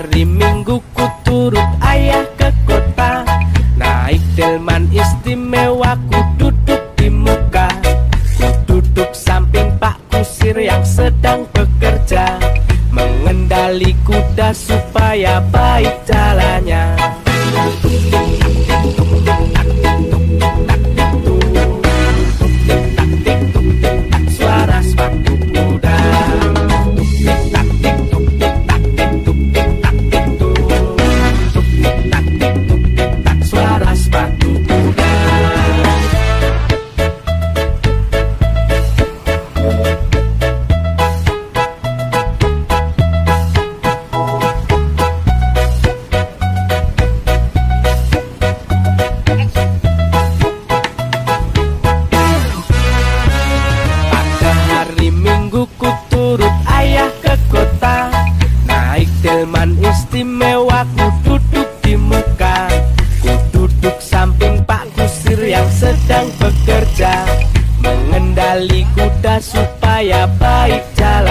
Hari Minggu ku turut ayah ke kota. Naik delman istimewa ku duduk di muka. Ku duduk samping Pak Kusir yang sedang bekerja. Mengendali kuda supaya baik jalan. Minggu ku turut ayah ke kota. Naik delman istimewa ku duduk di Mekah Ku duduk samping Pak Kusir yang sedang bekerja. Mengendali kuda supaya baik jalannya